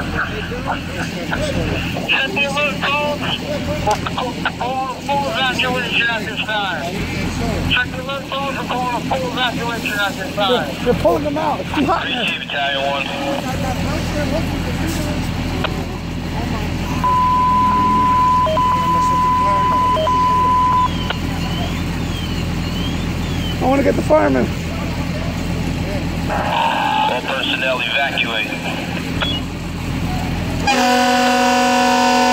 Send me a little code. Full, evacuation at this time. Send me a for calling a full evacuation at this time. You're pulling them out. It's too hot in there. 1. I want to get the fireman. All personnel evacuate. Ah!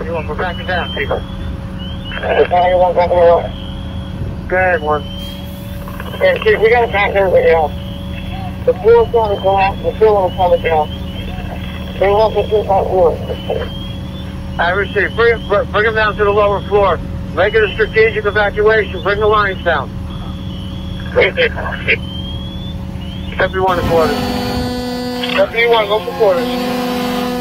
we're backing down, people. 91, back over. Good one. Okay, Chief, we got a back over here. The floor's gonna collapse. the floor will come down. They want to do that work. I receive. Bring, bring them down to the lower floor. Make it a strategic evacuation. Bring the lines down. Deputy 1 for quarters. Deputy 1, go for quarters.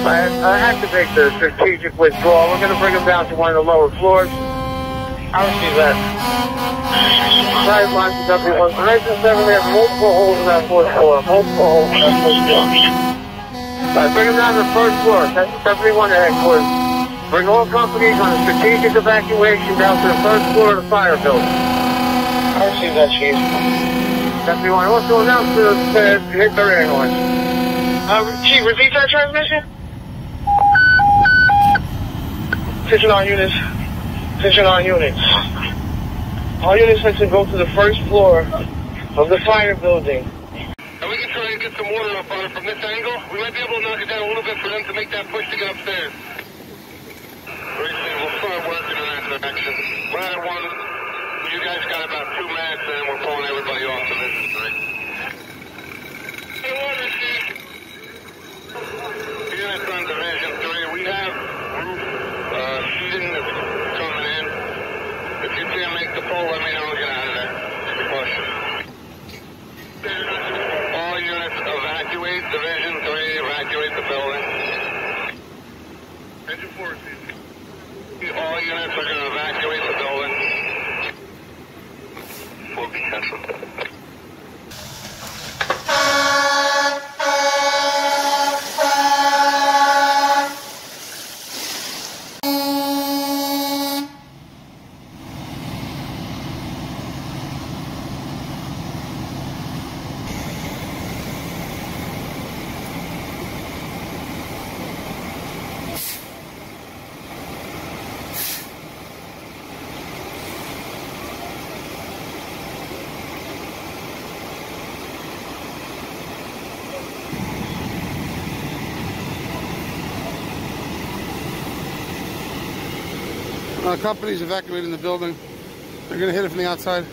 I, I have to make the strategic withdrawal. We're going to bring them down to one of the lower floors. I receive that. Side lines to deputy one. Nine to seven, we have multiple holes in that fourth floor. Multiple holes in that fourth floor. Right, bring them down to the first floor. That's deputy one to headquarters. Bring all companies on a strategic evacuation down to the first floor of the fire building. I receive that, Chief. Deputy one, also announce to the to hit their ambulance. Uh, Chief, repeat that transmission? Attention all units. Attention all units. All units have to go to the first floor of the fire building. And we can try and get some water up on it from this angle. We might be able to knock it down a little bit for them to make that push to get upstairs. We'll start working in that direction. Ladder one, you guys got about two minutes and we're pulling everybody off division three. Hey, water, Chief. Units on division three, we have roof, uh, sheeting that's coming in. If you can't make the pole, let me know, get out of there. Push. All units evacuate Division 3, evacuate the building. Engine 4, All units are going to evacuate the building. Will be canceled. Uh, company's evacuating the building. They're going to hit it from the outside.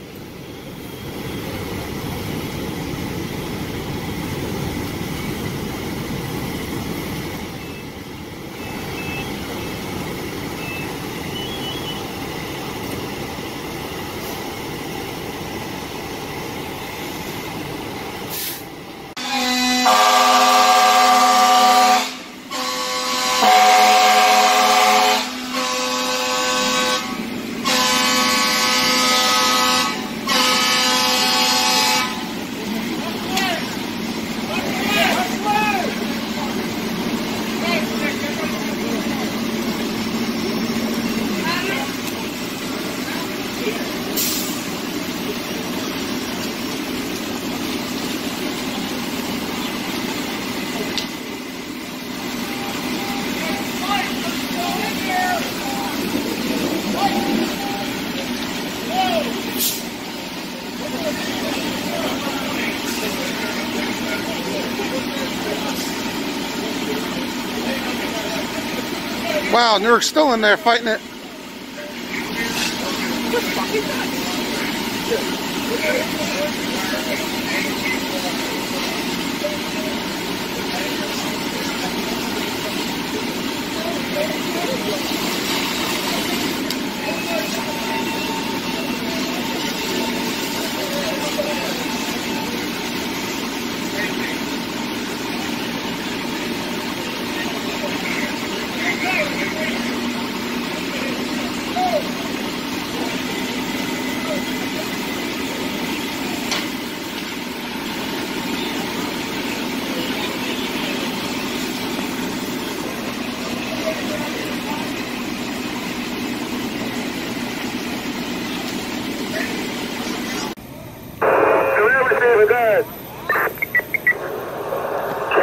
Wow, Newark's still in there fighting it.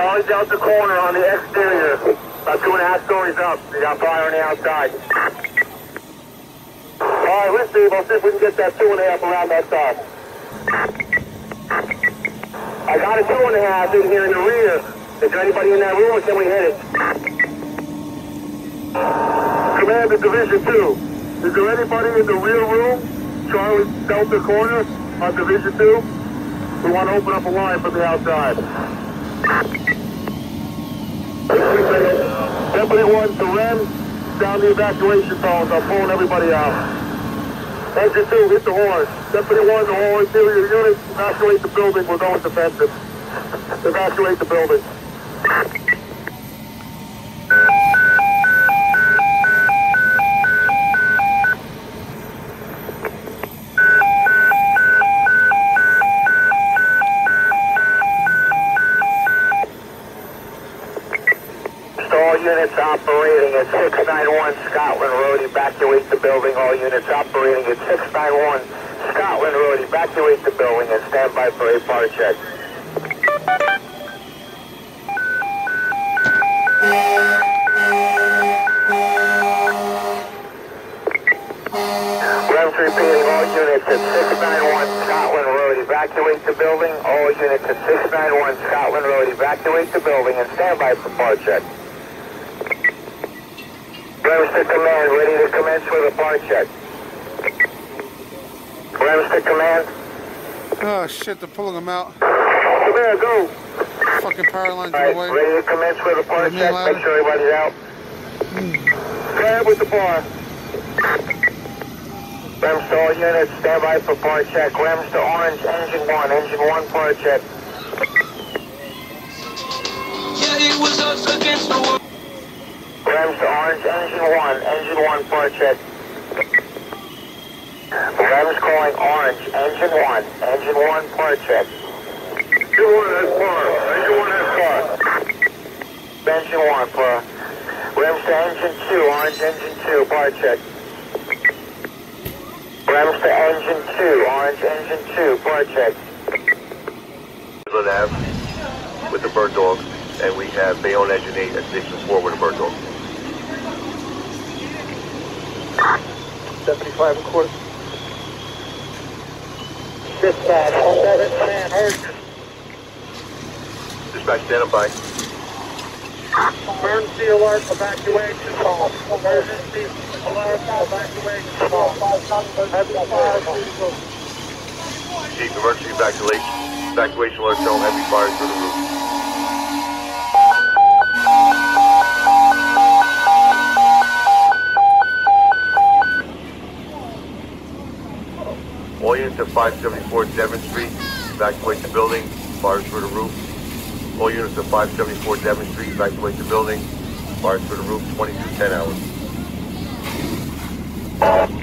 Charlie Delta corner on the exterior, about two and a half stories up. You got fire on the outside. All right, let's see. We'll see if we can get that two and a half around that side. I got a two and a half in here in the rear. Is there anybody in that room or can we hit it? Command of Division 2. Is there anybody in the rear room? Charlie Delta corner on Division 2? We want to open up a line from the outside. Deputy 1 to Ren, down the evacuation zones. I'm pulling everybody out. Engine 2, hit the horn. Deputy 1 to all interior units, evacuate the building. We're going defensive. Evacuate the building. All units operating at 691 Scotland Road, evacuate the building. All units operating at 691 Scotland Road, evacuate the building and stand by for a power check. Rems repeating, all units at 691 Scotland Road, evacuate the building. All units at 691 Scotland Road, evacuate the building and stand by for power check. Rems to command, ready to commence with a power check. Rems to command. Oh shit, they're pulling them out. Command, go. Fucking power lines All in right, the way. ready to commence with a power Me check. louder. Make sure everybody's out. Go ahead with the bar. Rems to all units, stand by for power check. Rems to orange, engine one, engine one power check. Yeah, it was us against the world. Rems to orange, engine one, engine one power check. Rems calling orange, engine one, engine one power check. Engine one has par, engine one has par. Engine one for Rems to engine two, orange engine two, power check. Rems to engine two, orange engine two, power check. Midland Ave with the bird dog, and we have Bayonne Engine 8 at Station 4 with a bird dog. 75 and quarter. Dispatch, seven man, urgent. Dispatch, stand by. Emergency alert, evacuation call. Emergency alert, evacuation call. Heavy fire. Chief, emergency evacuation. Evacuation alert shown heavy fire through the roof. At 574 Devon Street, evacuate the building, fires through the roof. All units at 574 Devon Street, evacuate the building, fires through the roof, 2210 hours.